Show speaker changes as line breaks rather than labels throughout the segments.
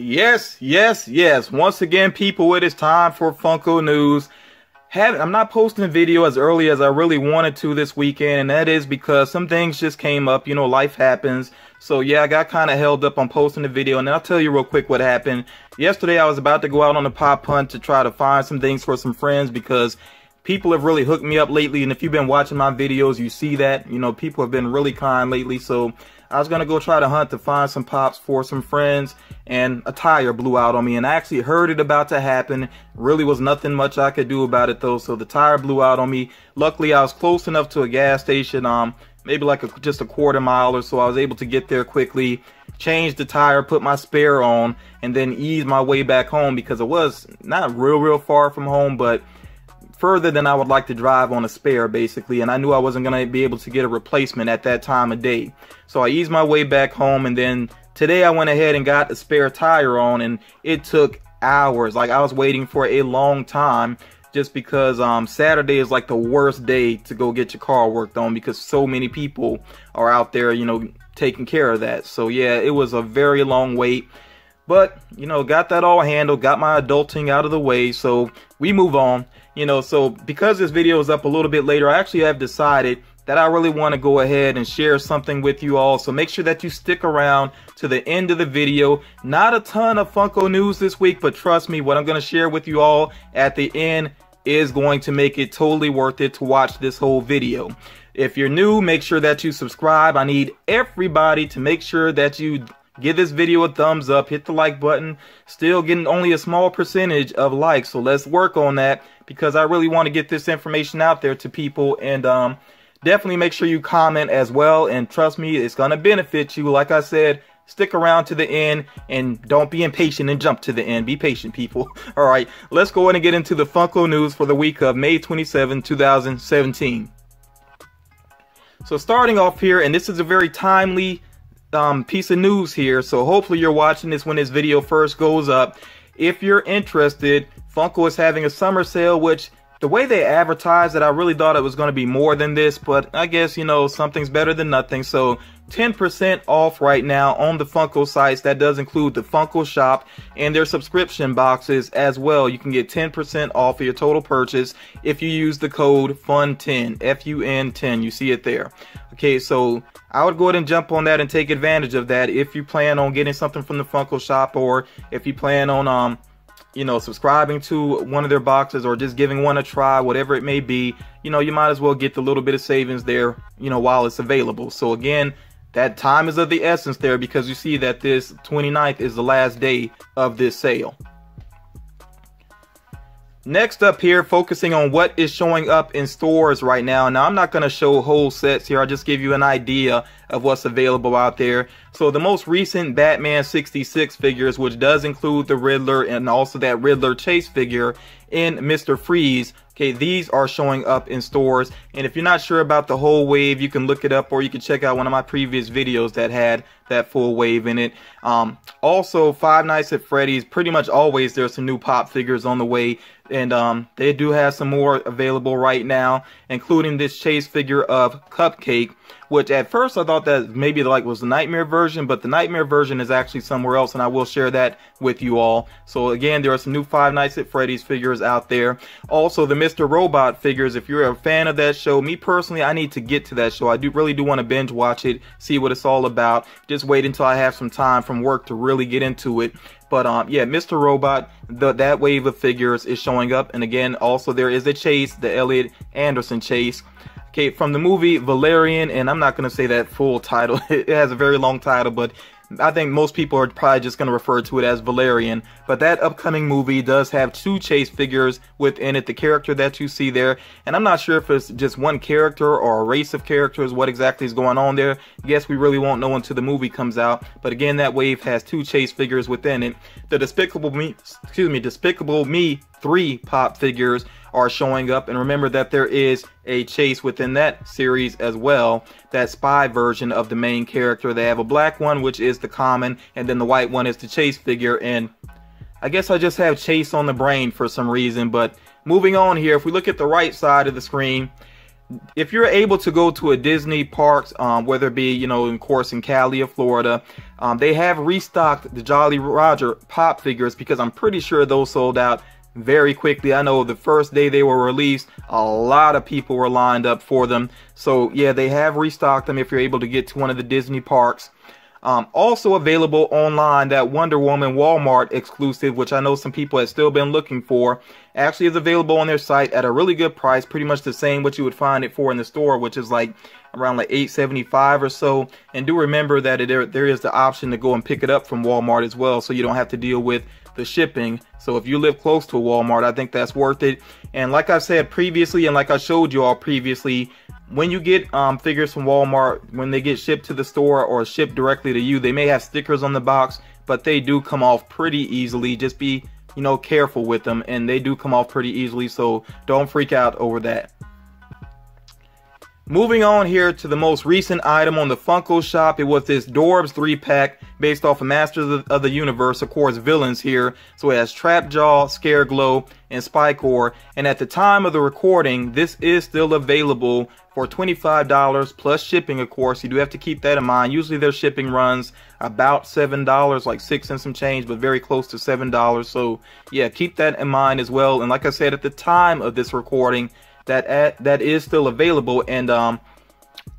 Yes, yes, yes. Once again, people, it is time for Funko News. Have, I'm not posting a video as early as I really wanted to this weekend, and that is because some things just came up. You know, life happens. So yeah, I got kind of held up on posting the video, and I'll tell you real quick what happened. Yesterday, I was about to go out on a pop hunt to try to find some things for some friends because people have really hooked me up lately, and if you've been watching my videos, you see that. You know, people have been really kind lately, so I was to go try to hunt to find some pops for some friends and a tire blew out on me and I actually heard it about to happen. Really was nothing much I could do about it though. So the tire blew out on me. Luckily I was close enough to a gas station, um, maybe like a, just a quarter mile or so. I was able to get there quickly, change the tire, put my spare on and then ease my way back home because it was not real, real far from home, but further than I would like to drive on a spare basically and I knew I wasn't going to be able to get a replacement at that time of day. So I eased my way back home and then today I went ahead and got a spare tire on and it took hours. Like I was waiting for a long time just because um, Saturday is like the worst day to go get your car worked on because so many people are out there, you know, taking care of that. So yeah, it was a very long wait. But, you know, got that all handled, got my adulting out of the way, so we move on. You know, so because this video is up a little bit later, I actually have decided that I really want to go ahead and share something with you all. So make sure that you stick around to the end of the video. Not a ton of Funko news this week, but trust me, what I'm going to share with you all at the end is going to make it totally worth it to watch this whole video. If you're new, make sure that you subscribe. I need everybody to make sure that you Give this video a thumbs up, hit the like button. Still getting only a small percentage of likes, so let's work on that because I really want to get this information out there to people and um, definitely make sure you comment as well and trust me, it's going to benefit you. Like I said, stick around to the end and don't be impatient and jump to the end. Be patient, people. All right, let's go ahead and get into the Funko news for the week of May 27, 2017. So starting off here, and this is a very timely um, piece of news here. So hopefully you're watching this when this video first goes up. If you're interested, Funko is having a summer sale, which the way they advertised it, I really thought it was going to be more than this, but I guess, you know, something's better than nothing. So 10% off right now on the Funko sites. That does include the Funko shop and their subscription boxes as well. You can get 10% off of your total purchase if you use the code FUN10, F-U-N-10. You see it there. Okay, so I would go ahead and jump on that and take advantage of that if you plan on getting something from the Funko shop or if you plan on um you know subscribing to one of their boxes or just giving one a try whatever it may be you know you might as well get the little bit of savings there you know while it's available so again that time is of the essence there because you see that this 29th is the last day of this sale Next up here, focusing on what is showing up in stores right now. Now, I'm not going to show whole sets here. I'll just give you an idea of what's available out there. So the most recent Batman 66 figures, which does include the Riddler and also that Riddler chase figure in Mr. Freeze, Okay, these are showing up in stores. And if you're not sure about the whole wave, you can look it up or you can check out one of my previous videos that had that full wave in it. Um, also, Five Nights at Freddy's, pretty much always there's some new pop figures on the way. And um, they do have some more available right now, including this chase figure of Cupcake which at first I thought that maybe like was the Nightmare version, but the Nightmare version is actually somewhere else, and I will share that with you all. So again, there are some new Five Nights at Freddy's figures out there. Also, the Mr. Robot figures, if you're a fan of that show, me personally, I need to get to that show. I do really do want to binge watch it, see what it's all about. Just wait until I have some time from work to really get into it. But um, yeah, Mr. Robot, the, that wave of figures is showing up. And again, also there is a chase, the Elliot Alderson chase. Okay, from the movie Valerian, and I'm not going to say that full title. it has a very long title, but I think most people are probably just going to refer to it as Valerian. But that upcoming movie does have two chase figures within it, the character that you see there. And I'm not sure if it's just one character or a race of characters, what exactly is going on there. Guess we really won't know until the movie comes out. But again, that wave has two chase figures within it. The Despicable Me, excuse me, Despicable Me 3 pop figures are showing up. And remember that there is a chase within that series as well, that spy version of the main character. They have a black one, which is the common, and then the white one is the chase figure. And I guess I just have chase on the brain for some reason. But moving on here, if we look at the right side of the screen, if you're able to go to a Disney parks, um, whether it be, you know, in course in Cali or Florida, um, they have restocked the Jolly Roger pop figures because I'm pretty sure those sold out very quickly. I know the first day they were released, a lot of people were lined up for them. So yeah, they have restocked them if you're able to get to one of the Disney parks. Um, also available online, that Wonder Woman Walmart exclusive, which I know some people have still been looking for, actually is available on their site at a really good price, pretty much the same what you would find it for in the store, which is like around like 8.75 or so. And do remember that there there is the option to go and pick it up from Walmart as well, so you don't have to deal with the shipping. So if you live close to a Walmart, I think that's worth it. And like I said previously, and like I showed you all previously, when you get um, figures from Walmart, when they get shipped to the store or shipped directly to you, they may have stickers on the box, but they do come off pretty easily. Just be, you know, careful with them, and they do come off pretty easily, so don't freak out over that. Moving on here to the most recent item on the Funko shop, it was this Dorbz 3-pack based off of Masters of the, of the, Universe, of course, villains here. So it has Trapjaw, Scareglow, and Spikor. And at the time of the recording, this is still available for $25 plus shipping, of course. You do have to keep that in mind. Usually their shipping runs about $7, like 6 and some change, but very close to $7. So yeah, keep that in mind as well. And like I said, at the time of this recording, that at, that is still available. And um,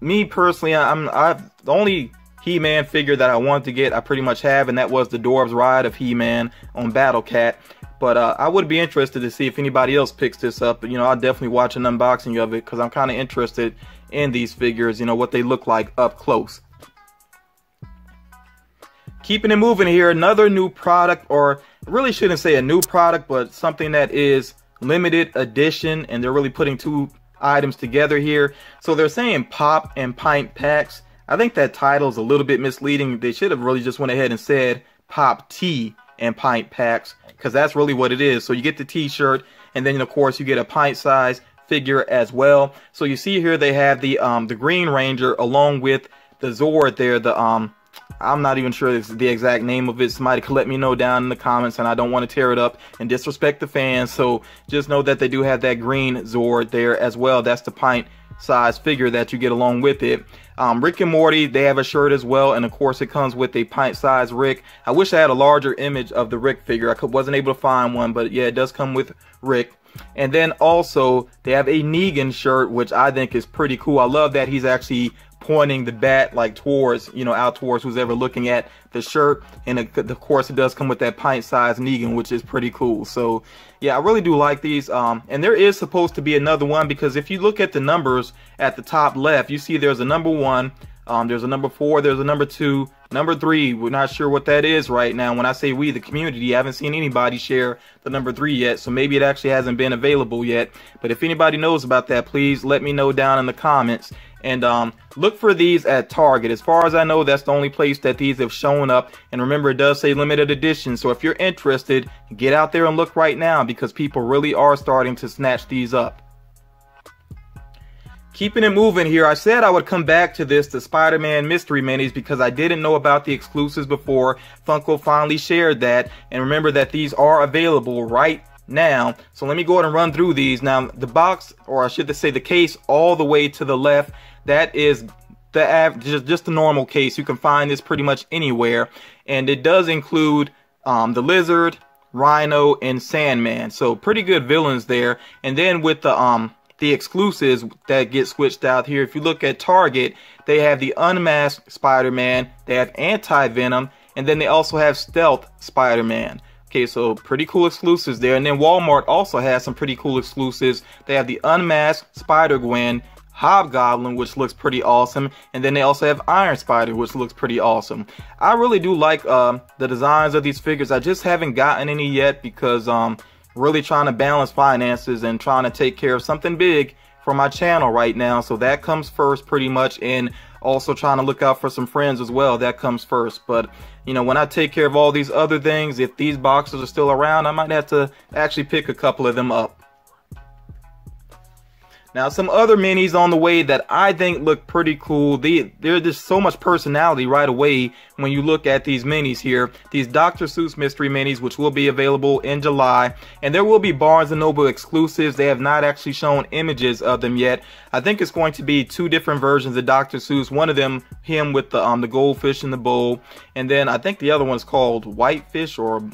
me personally, I'm I the only He-Man figure that I wanted to get, I pretty much have, and that was the Dorbz Ride of He-Man on Battle Cat. But uh, I would be interested to see if anybody else picks this up. You know, I'll definitely watch an unboxing of it because I'm kind of interested in these figures. You know what they look like up close. Keeping it moving here, another new product, or really shouldn't say a new product, but something that is limited edition and they're really putting two items together here. So they're saying pop and pint packs. I think that title is a little bit misleading. They should have really just went ahead and said pop tea and pint packs because that's really what it is. So you get the t-shirt and then of course you get a pint size figure as well. So you see here they have the um the Green Ranger along with the Zord there, the um I'm not even sure the exact name of it. Somebody could let me know down in the comments, and I don't want to tear it up and disrespect the fans. So just know that they do have that green Zord there as well. That's the pint size figure that you get along with it. Um, Rick and Morty, they have a shirt as well, and of course it comes with a pint size Rick. I wish I had a larger image of the Rick figure. I could, wasn't able to find one, but yeah, it does come with Rick. And then also they have a Negan shirt, which I think is pretty cool. I love that he's actually pointing the bat like towards, you know, out towards who's ever looking at the shirt. And of course, it does come with that pint-sized Negan, which is pretty cool. So yeah, I really do like these. Um, and there is supposed to be another one because if you look at the numbers at the top left, you see there's a number one, um, there's a number four, there's a number two, number three. We're not sure what that is right now. When I say we, the community, I haven't seen anybody share the number three yet, so maybe it actually hasn't been available yet. But if anybody knows about that, please let me know down in the comments. And um, look for these at Target. As far as I know, that's the only place that these have shown up. And remember, it does say limited edition. So if you're interested, get out there and look right now because people really are starting to snatch these up. Keeping it moving here, I said I would come back to this, the Spider-Man Mystery Minis, because I didn't know about the exclusives before. Funko finally shared that. And remember that these are available right now. So let me go ahead and run through these. Now, the box, or I should say the case, all the way to the left that is the just just the normal case. You can find this pretty much anywhere, and it does include um, the lizard, Rhino, and Sandman. So pretty good villains there. And then with the um the exclusives that get switched out here, if you look at Target, they have the unmasked Spider-Man, they have Anti-Venom, and then they also have Stealth Spider-Man. Okay, so pretty cool exclusives there. And then Walmart also has some pretty cool exclusives. They have the unmasked Spider-Gwen Hobgoblin, which looks pretty awesome, and then they also have Iron Spider, which looks pretty awesome. I really do like um, the designs of these figures. I just haven't gotten any yet because um, really trying to balance finances and trying to take care of something big for my channel right now. So that comes first pretty much, and also trying to look out for some friends as well. That comes first. But, you know, when I take care of all these other things, if these boxes are still around, I might have to actually pick a couple of them up. Now, some other minis on the way that I think look pretty cool. They, there's just so much personality right away when you look at these minis here. These Dr. Seuss Mystery Minis, which will be available in July. And there will be Barnes & Noble exclusives. They have not actually shown images of them yet. I think it's going to be two different versions of Dr. Seuss. One of them, him with the, um, the goldfish in the bowl. And then I think the other one's called Whitefish or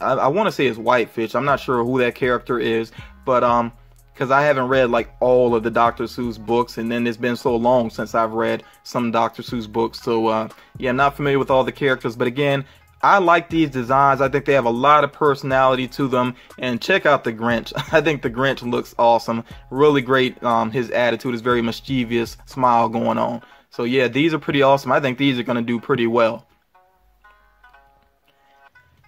I, I want to say it's Whitefish. I'm not sure who that character is. But um, because I haven't read like all of the Dr. Seuss books, and then it's been so long since I've read some Dr. Seuss books. So uh, yeah, I'm not familiar with all the characters, but again, I like these designs. I think they have a lot of personality to them. And check out the Grinch. I think the Grinch looks awesome. Really great. Um, his attitude is very mischievous, smile going on. So yeah, these are pretty awesome. I think these are going to do pretty well.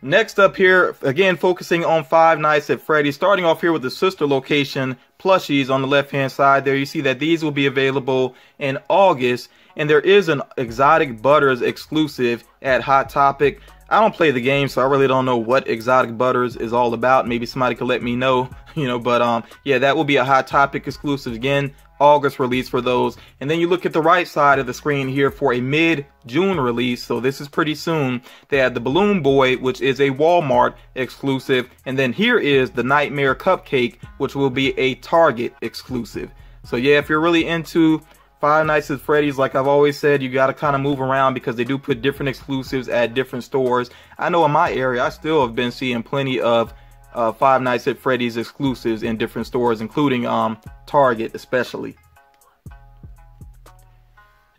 Next up here, again focusing on Five Nights at Freddy's, starting off here with the sister location plushies on the left hand side there. You see that these will be available in August, and there is an Exotic Butters exclusive at Hot Topic. I don't play the game, so I really don't know what Exotic Butters is all about. Maybe somebody could let me know, you know, but um, yeah, that will be a Hot Topic exclusive again. August release for those. And then you look at the right side of the screen here for a mid-June release. So this is pretty soon. They have the Balloon Boy, which is a Walmart exclusive. And then here is the Nightmare Cupcake, which will be a Target exclusive. So yeah, if you're really into Five Nights at Freddy's, like I've always said, you got to kind of move around because they do put different exclusives at different stores. I know in my area, I still have been seeing plenty of uh, Five Nights at Freddy's exclusives in different stores, including um, Target especially.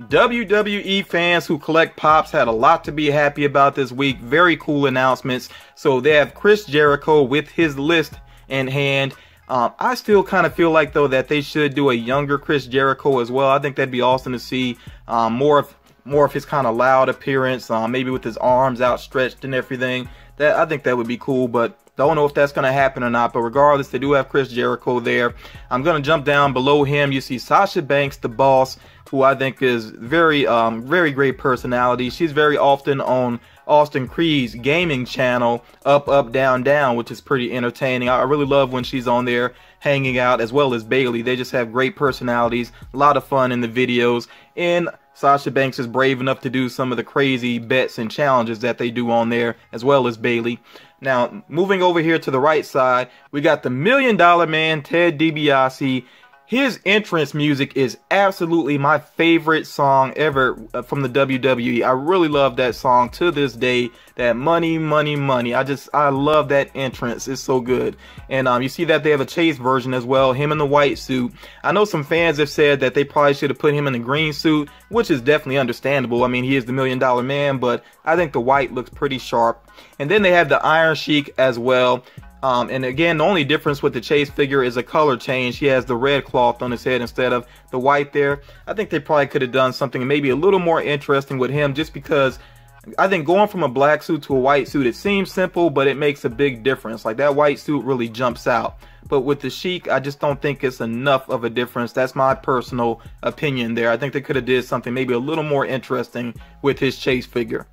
WWE fans who collect pops had a lot to be happy about this week. Very cool announcements. So they have Chris Jericho with his list in hand. Um, I still kind of feel like though that they should do a younger Chris Jericho as well. I think that'd be awesome to see um, more of more of his kind of loud appearance, um, maybe with his arms outstretched and everything. That I think that would be cool, but don't know if that's going to happen or not, but regardless, they do have Chris Jericho there. I'm going to jump down below him. You see Sasha Banks, the boss, who I think is very, um, very great personality. She's very often on Austin Creed's gaming channel, Up, Up, Down, Down, which is pretty entertaining. I really love when she's on there hanging out, as well as Bayley. They just have great personalities, a lot of fun in the videos, and Sasha Banks is brave enough to do some of the crazy bets and challenges that they do on there, as well as Bayley. Now, moving over here to the right side, we got the Million Dollar Man, Ted DiBiase. His entrance music is absolutely my favorite song ever uh, from the WWE. I really love that song to this day. That money, money, money. I just, I love that entrance. It's so good. And um, you see that they have a chase version as well. Him in the white suit. I know some fans have said that they probably should have put him in the green suit, which is definitely understandable. I mean, he is the million dollar man, but I think the white looks pretty sharp. And then they have the Iron Sheik as well. Um, and again, the only difference with the Chase figure is a color change. He has the red cloth on his head instead of the white there. I think they probably could have done something maybe a little more interesting with him just because I think going from a black suit to a white suit, it seems simple, but it makes a big difference. Like that white suit really jumps out. But with the Sheik, I just don't think it's enough of a difference. That's my personal opinion there. I think they could have did something maybe a little more interesting with his Chase figure.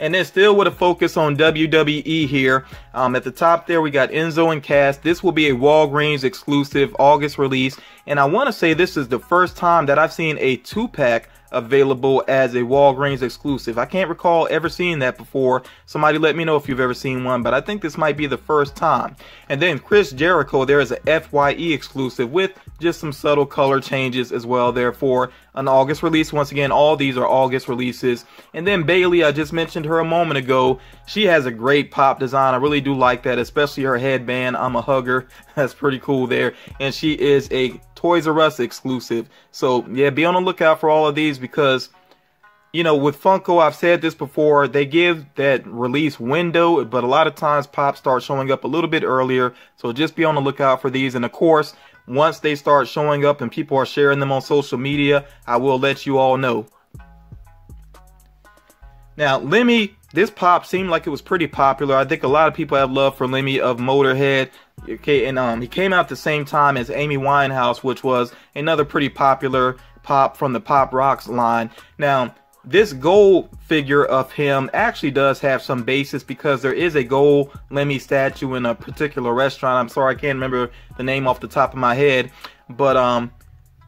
And then still with a focus on WWE here. Um, at the top there, we got Enzo and Cass. This will be a Walgreens exclusive August release. And I want to say this is the first time that I've seen a two-pack available as a Walgreens exclusive. I can't recall ever seeing that before. Somebody let me know if you've ever seen one, but I think this might be the first time. And then Chris Jericho, there is a FYE exclusive with just some subtle color changes as well. Therefore, an August release. Once again, all these are August releases. And then Bayley, I just mentioned her a moment ago. She has a great pop design. I really do like that, especially her headband. I'm a hugger. That's pretty cool there. And she is a Toys R Us exclusive. So yeah, be on the lookout for all of these because you know, with Funko, I've said this before, they give that release window, but a lot of times Pop starts showing up a little bit earlier. So just be on the lookout for these. And of course, once they start showing up and people are sharing them on social media, I will let you all know. Now, Lemmy, this pop seemed like it was pretty popular. I think a lot of people have love for Lemmy of Motorhead. Okay, and um, he came out the same time as Amy Winehouse, which was another pretty popular pop from the Pop Rocks line. Now, this gold figure of him actually does have some basis because there is a gold Lemmy statue in a particular restaurant. I'm sorry, I can't remember the name off the top of my head, but um,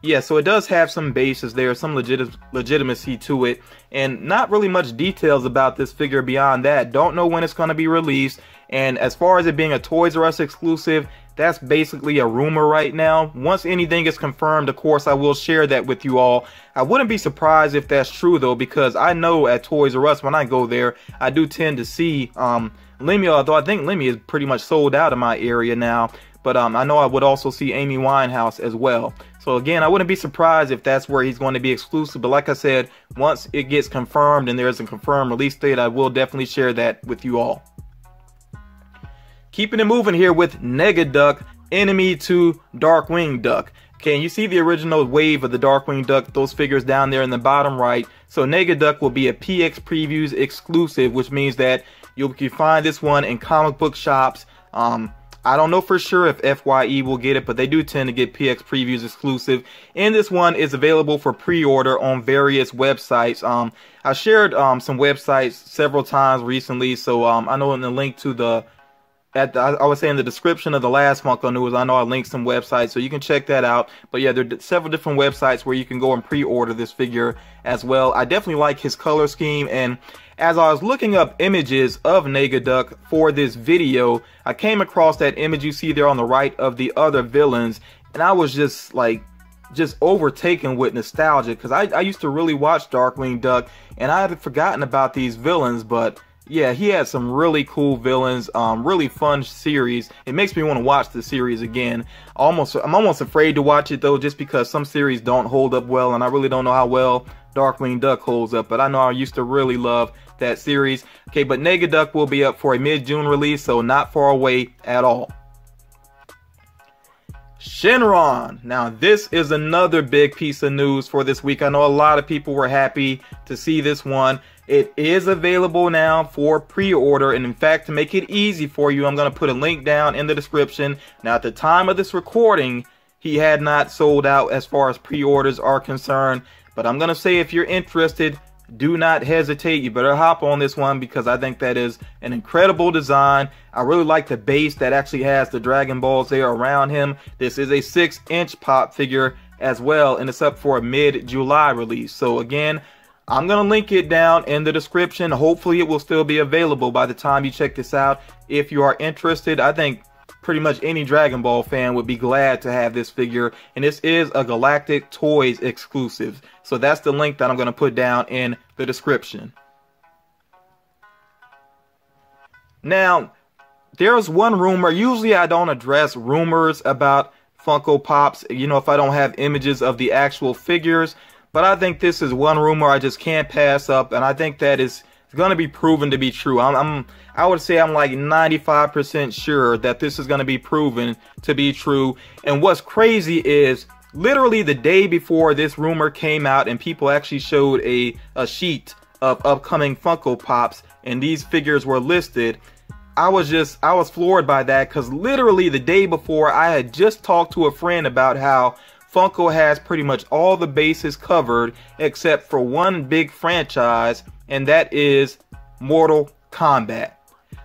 yeah, so it does have some basis there, some legit legitimacy to it, and not really much details about this figure beyond that. Don't know when it's going to be released, and as far as it being a Toys R Us exclusive, that's basically a rumor right now. Once anything is confirmed, of course, I will share that with you all. I wouldn't be surprised if that's true though, because I know at Toys R Us when I go there, I do tend to see um, Lemmy, although I think Lemmy is pretty much sold out in my area now. But um, I know I would also see Amy Winehouse as well. So again, I wouldn't be surprised if that's where he's going to be exclusive. But like I said, once it gets confirmed and there's a confirmed release date, I will definitely share that with you all. Keeping it moving here with Negaduck, enemy to Darkwing Duck. Okay, you see the original wave of the Darkwing Duck, those figures down there in the bottom right. So Negaduck will be a PX Previews exclusive, which means that you can find this one in comic book shops. Um, I don't know for sure if FYE will get it, but they do tend to get PX Previews exclusive. And this one is available for pre-order on various websites. Um, I shared um, some websites several times recently, so um, I know in the link to the at the, I would say in the description of the last Funko News, I know I linked some websites, so you can check that out. But yeah, there are several different websites where you can go and pre-order this figure as well. I definitely like his color scheme, and as I was looking up images of Negaduck for this video, I came across that image you see there on the right of the other villains, and I was just like, just overtaken with nostalgia because I, I used to really watch Darkwing Duck, and I had forgotten about these villains, but yeah, he had some really cool villains, um, really fun series. It makes me want to watch the series again. Almost, I'm almost afraid to watch it though, just because some series don't hold up well, and I really don't know how well Darkwing Duck holds up. But I know I used to really love that series. Okay, but Negaduck will be up for a mid-June release, so not far away at all. Shenron. Now, this is another big piece of news for this week. I know a lot of people were happy to see this one. It is available now for pre-order and in fact to make it easy for you I'm going to put a link down in the description. Now at the time of this recording he had not sold out as far as pre-orders are concerned but I'm going to say if you're interested do not hesitate. You better hop on this one because I think that is an incredible design. I really like the base that actually has the Dragon Balls there around him. This is a 6 inch pop figure as well and it's up for a mid-July release. So again, I'm going to link it down in the description. Hopefully it will still be available by the time you check this out. If you are interested, I think pretty much any Dragon Ball fan would be glad to have this figure. And this is a Galactic Toys exclusive. So that's the link that I'm going to put down in the description. Now, there's one rumor. Usually I don't address rumors about Funko Pops, you know, if I don't have images of the actual figures. But I think this is one rumor I just can't pass up, and I think that is going to be proven to be true. I'm, I'm I would say I'm like 95% sure that this is going to be proven to be true. And what's crazy is literally the day before this rumor came out and people actually showed a, a sheet of upcoming Funko Pops and these figures were listed. I was just, I was floored by that because literally the day before I had just talked to a friend about how Funko has pretty much all the bases covered except for one big franchise, and that is Mortal Kombat.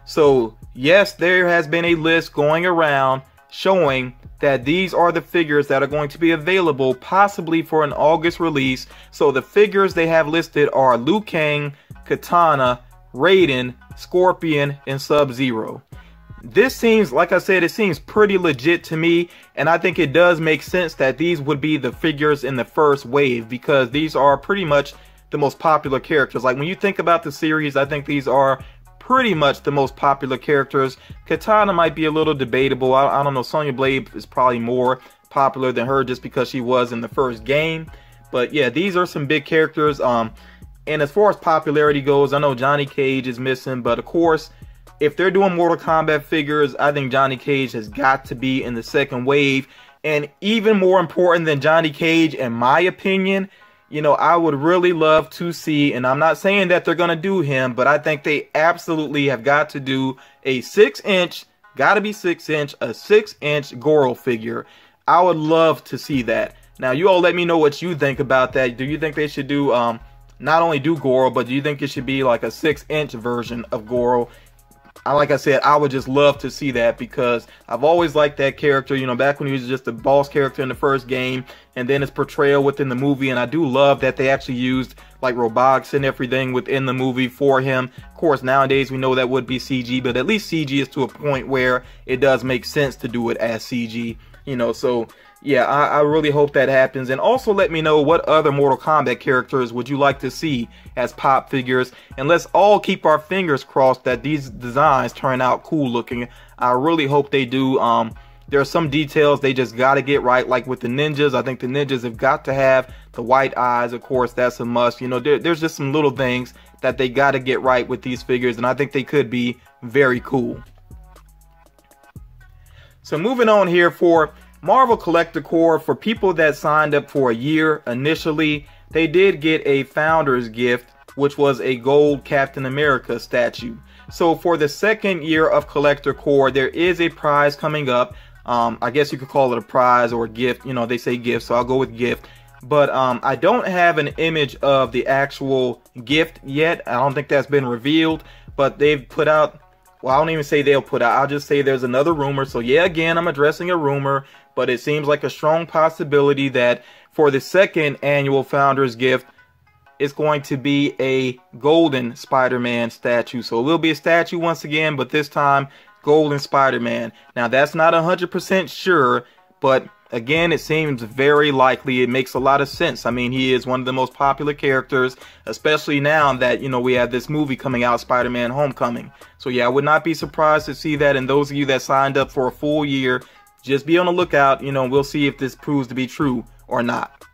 So, yes, there has been a list going around showing that these are the figures that are going to be available possibly for an August release. So, the figures they have listed are Liu Kang, Kitana, Raiden, Scorpion, and Sub Zero this seems, like I said, it seems pretty legit to me. And I think it does make sense that these would be the figures in the first wave because these are pretty much the most popular characters. Like when you think about the series, I think these are pretty much the most popular characters. Kitana might be a little debatable. I, I don't know. Sonya Blade is probably more popular than her just because she was in the first game. But yeah, these are some big characters. Um, and as far as popularity goes, I know Johnny Cage is missing, but of course, if they're doing Mortal Kombat figures, I think Johnny Cage has got to be in the second wave. And even more important than Johnny Cage, in my opinion, you know, I would really love to see, and I'm not saying that they're going to do him, but I think they absolutely have got to do a six inch, got to be six inch, a six inch Goro figure. I would love to see that. Now, you all let me know what you think about that. Do you think they should do um, not only do Goro, but do you think it should be like a six inch version of Goro? I, like I said, I would just love to see that because I've always liked that character. You know, back when he was just a boss character in the first game, and then his portrayal within the movie. And I do love that they actually used like robotics and everything within the movie for him. Of course, nowadays we know that would be CG, but at least CG is to a point where it does make sense to do it as CG. You know, so yeah, I, I, really hope that happens. And also let me know what other Mortal Kombat characters would you like to see as pop figures. And let's all keep our fingers crossed that these designs turn out cool looking. I really hope they do. Um, there are some details they just got to get right, like with the ninjas. I think the ninjas have got to have the white eyes. Of course, that's a must. You know, there, there's just some little things that they got to get right with these figures, and I think they could be very cool. So moving on here for Marvel Collector Corps, for people that signed up for a year initially, they did get a founder's gift, which was a gold Captain America statue. So for the second year of Collector Core, there is a prize coming up. Um, I guess you could call it a prize or a gift. You know, they say gift, so I'll go with gift. But um, I don't have an image of the actual gift yet. I don't think that's been revealed. But they've put out well, I don't even say they'll put out. I'll just say there's another rumor. So yeah, again, I'm addressing a rumor, but it seems like a strong possibility that for the second annual Founders Gift, it's going to be a golden Spider-Man statue. So it will be a statue once again, but this time golden Spider-Man. Now that's not 100% sure, but Again, it seems very likely. It makes a lot of sense. I mean, he is one of the most popular characters, especially now that, you know, we have this movie coming out, Spider-Man Homecoming. So yeah, I would not be surprised to see that. And those of you that signed up for a full year, just be on the lookout. You know, we'll see if this proves to be true or not.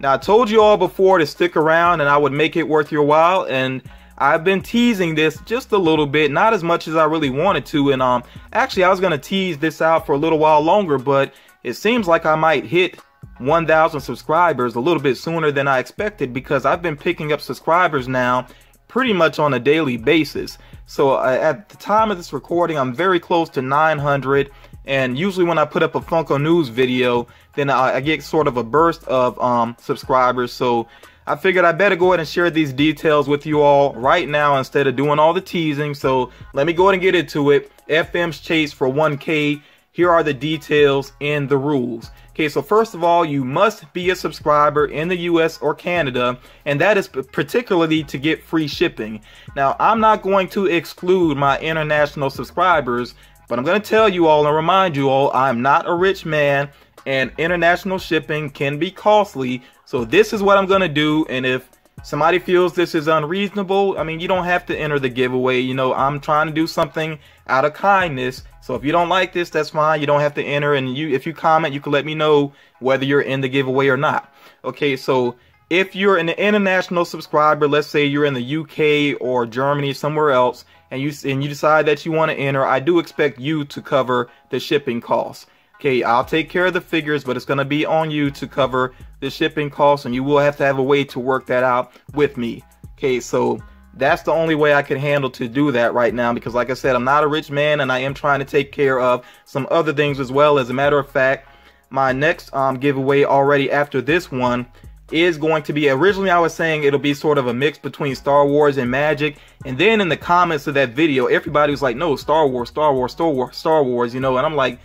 Now, I told you all before to stick around and I would make it worth your while. And I've been teasing this just a little bit, not as much as I really wanted to. And um, actually, I was going to tease this out for a little while longer, but it seems like I might hit 1,000 subscribers a little bit sooner than I expected because I've been picking up subscribers now pretty much on a daily basis. So uh, at the time of this recording, I'm very close to 900. And usually when I put up a Funko News video, then I, I get sort of a burst of um, subscribers. So I figured I better go ahead and share these details with you all right now instead of doing all the teasing. So let me go ahead and get into it. FM's chase for 1K here are the details and the rules. Okay, so first of all, you must be a subscriber in the US or Canada, and that is particularly to get free shipping. Now, I'm not going to exclude my international subscribers, but I'm going to tell you all and remind you all I'm not a rich man, and international shipping can be costly. So, this is what I'm going to do, and if somebody feels this is unreasonable, I mean, you don't have to enter the giveaway. You know, I'm trying to do something out of kindness so if you don't like this, that's fine. You don't have to enter. And you, if you comment, you can let me know whether you're in the giveaway or not. Okay, so if you're an international subscriber, let's say you're in the UK or Germany, somewhere else, and you and you decide that you want to enter, I do expect you to cover the shipping costs. Okay, I'll take care of the figures, but it's going to be on you to cover the shipping costs, and you will have to have a way to work that out with me. Okay, so that's the only way I can handle to do that right now because like I said, I'm not a rich man and I am trying to take care of some other things as well. As a matter of fact, my next um, giveaway already after this one is going to be originally I was saying it'll be sort of a mix between Star Wars and Magic and then in the comments of that video everybody was like no Star Wars Star Wars Star Wars Star Wars you know and I'm like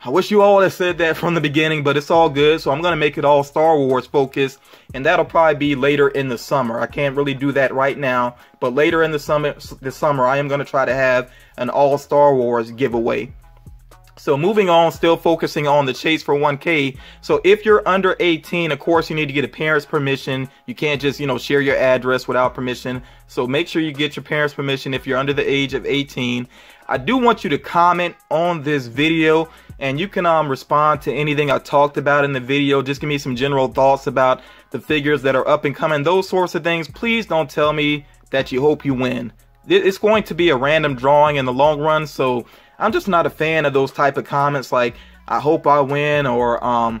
I wish you all had said that from the beginning, but it's all good. So I'm to make it all Star Wars focused, and that'll probably be later in the summer. I can't really do that right now, but later in the summer, the summer, I am to try to have an all Star Wars giveaway. So moving on, still focusing on the chase for 1K. So if you're under 18, of course, you need to get a parent's permission. You can't just, you know, share your address without permission. So make sure you get your parents' permission if you're under the age of 18. I do want you to comment on this video and you can um, respond to anything I talked about in the video. Just give me some general thoughts about the figures that are up and coming, those sorts of things. Please don't tell me that you hope you win. It's going to be a random drawing in the long run, so I'm just not a fan of those type of comments like, I hope I win, or, um,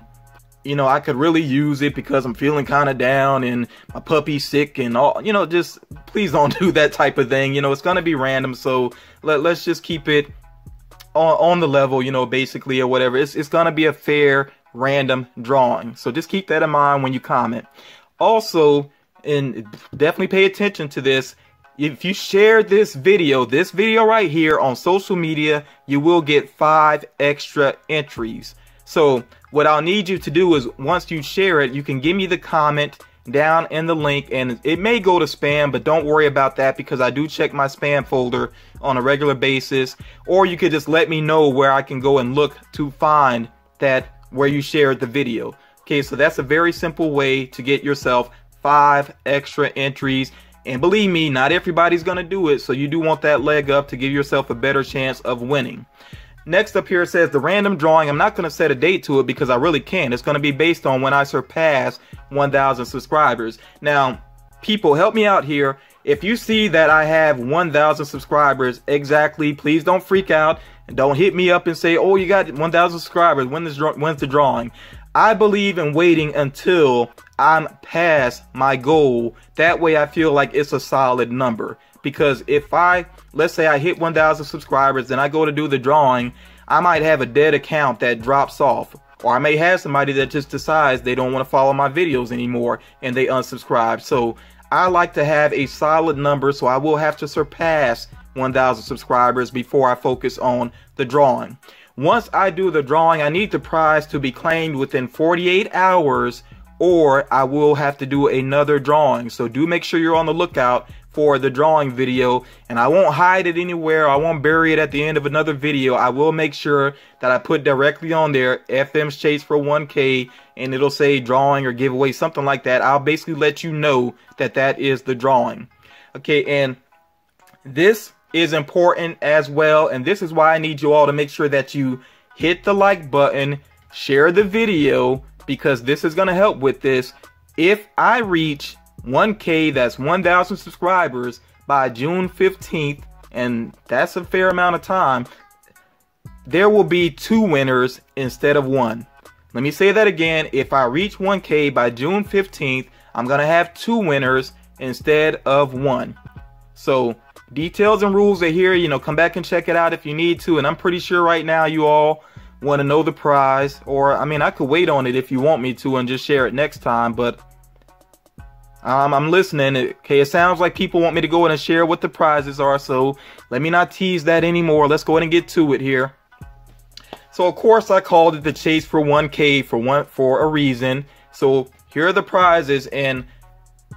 you know, I could really use it because I'm feeling kind of down and my puppy's sick and all, you know, just please don't do that type of thing. You know, it's going to be random, so let, let's just keep it on, on the level, you know, basically, or whatever. It's, it's going to be a fair, random drawing. So just keep that in mind when you comment. Also, and definitely pay attention to this. If you share this video, this video right here on social media, you will get five extra entries. So what I'll need you to do is once you share it, you can give me the comment down in the link and it may go to spam but don't worry about that because I do check my spam folder on a regular basis. Or you could just let me know where I can go and look to find that where you shared the video. Okay so that's a very simple way to get yourself five extra entries and believe me not everybody's gonna do it so you do want that leg up to give yourself a better chance of winning Next up here says the random drawing. I'm not going to set a date to it because I really can't. It's going to be based on when I surpass 1,000 subscribers. Now, people, help me out here. If you see that I have 1,000 subscribers exactly, please don't freak out and don't hit me up and say, oh, you got 1,000 subscribers. When is, when's the drawing? I believe in waiting until I'm past my goal. That way I feel like it's a solid number. Because if I, let's say I hit 1,000 subscribers and I go to do the drawing, I might have a dead account that drops off. Or I may have somebody that just decides they don't want to follow my videos anymore and they unsubscribe. So I like to have a solid number, so I will have to surpass 1,000 subscribers before I focus on the drawing. Once I do the drawing, I need the prize to be claimed within 48 hours or I will have to do another drawing. So do make sure you're on the lookout for the drawing video and I won't hide it anywhere. I won't bury it at the end of another video. I will make sure that I put directly on there FM's Chase for 1K and it'll say drawing or giveaway, something like that. I'll basically let you know that that is the drawing. Okay, and this is important as well. And this is why I need you all to make sure that you hit the like button, share the video, because this is going to help with this. If I reach 1K, that's 1,000 subscribers by June 15th, and that's a fair amount of time, there will be two winners instead of one. Let me say that again. If I reach 1K by June 15th, I'm going to have two winners instead of one. So details and rules are here. You know, come back and check it out if you need to. And I'm pretty sure right now you all want to know the prize. Or, I mean, I could wait on it if you want me to and just share it next time. But um, I'm listening. Okay, it sounds like people want me to go in and share what the prizes are, so let me not tease that anymore. Let's go ahead and get to it here. So of course I called it the chase for 1K for one for a reason. So here are the prizes, and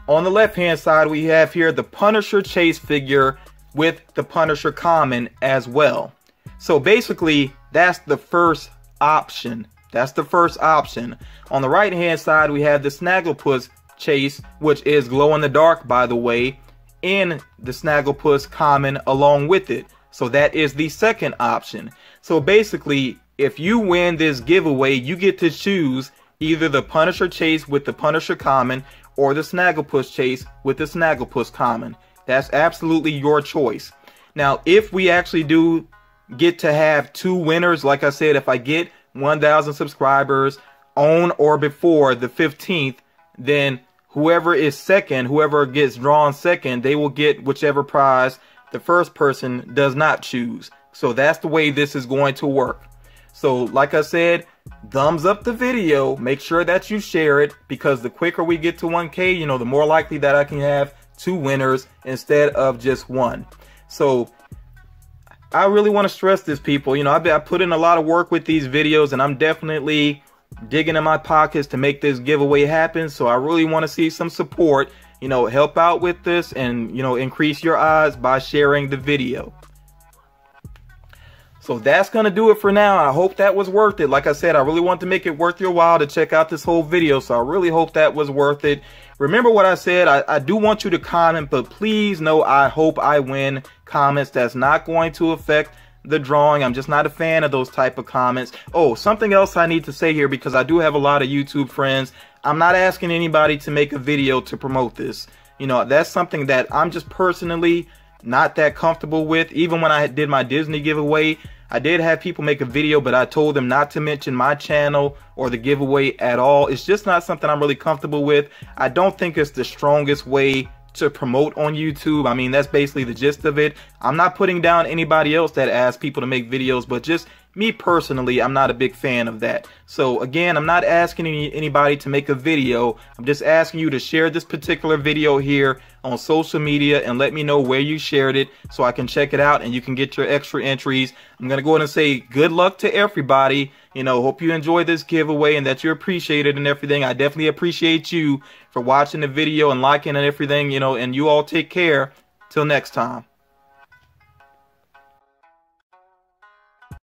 on the left hand side we have here the Punisher chase figure with the Punisher common as well. So basically that's the first option. That's the first option. On the right hand side we have the Snagglepuss Chase, which is glow in the dark, by the way, in the Snagglepuss common along with it. So that is the second option. So basically, if you win this giveaway, you get to choose either the Punisher Chase with the Punisher common or the Snagglepuss Chase with the Snagglepuss common. That's absolutely your choice. Now, if we actually do get to have two winners, like I said, if I get 1,000 subscribers on or before the 15th, then whoever is second, whoever gets drawn second, they will get whichever prize the first person does not choose. So that's the way this is going to work. So like I said, thumbs up the video. Make sure that you share it because the quicker we get to 1K, you know, the more likely that I can have two winners instead of just one. So I really want to stress this, people. You know, I, I put in a lot of work with these videos and I'm definitely digging in my pockets to make this giveaway happen. So I really want to see some support, you know, help out with this and, you know, increase your odds by sharing the video. So that's going to do it for now. I hope that was worth it. Like I said, I really want to make it worth your while to check out this whole video. So I really hope that was worth it. Remember what I said. I, I do want you to comment, but please know I hope I win comments. That's not going to affect the drawing. I'm just not a fan of those type of comments. Oh, something else I need to say here because I do have a lot of YouTube friends. I'm not asking anybody to make a video to promote this. You know, that's something that I'm just personally not that comfortable with. Even when I did my Disney giveaway, I did have people make a video, but I told them not to mention my channel or the giveaway at all. It's just not something I'm really comfortable with. I don't think it's the strongest way to promote on YouTube. I mean, that's basically the gist of it. I'm not putting down anybody else that asks people to make videos, but just me personally, I'm not a big fan of that. So again, I'm not asking any, anybody to make a video. I'm just asking you to share this particular video here on social media and let me know where you shared it so I can check it out and you can get your extra entries. I'm going to go ahead and say good luck to everybody. You know, hope you enjoy this giveaway and that you appreciate it and everything. I definitely appreciate you for watching the video and liking and everything, you know, and you all take care. Till next time.